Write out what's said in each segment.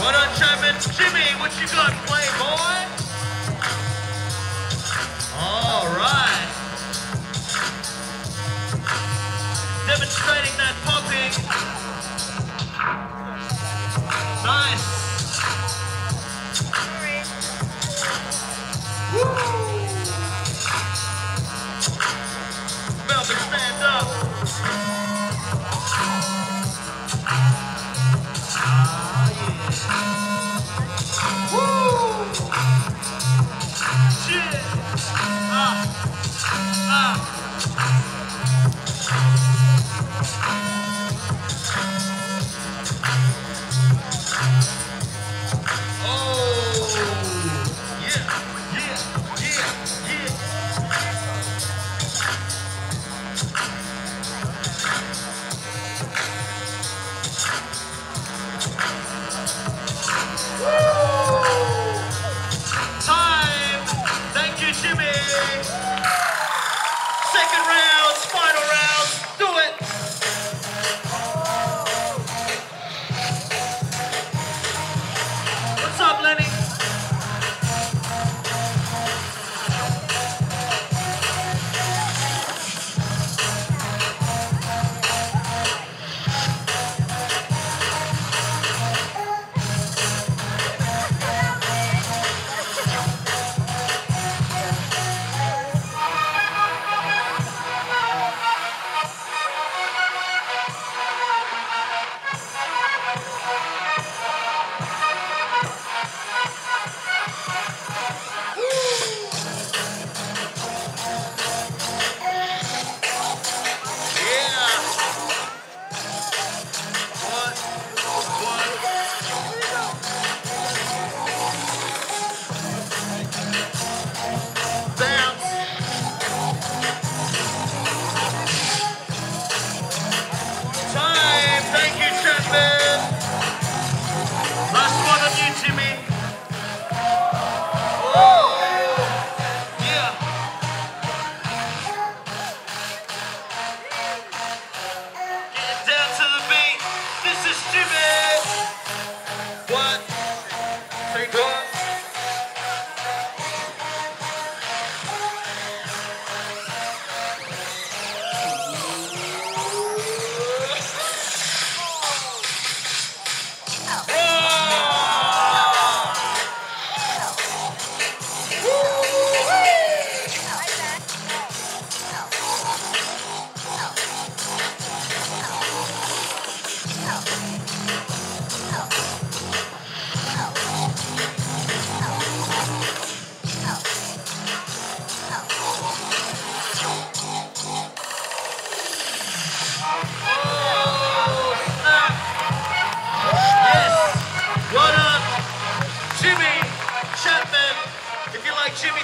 What up, Chapman? Jimmy, what you got, playboy? rounds, final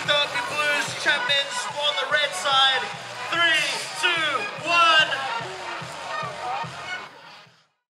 Philadelphia Blues champions on the red side. Three, two,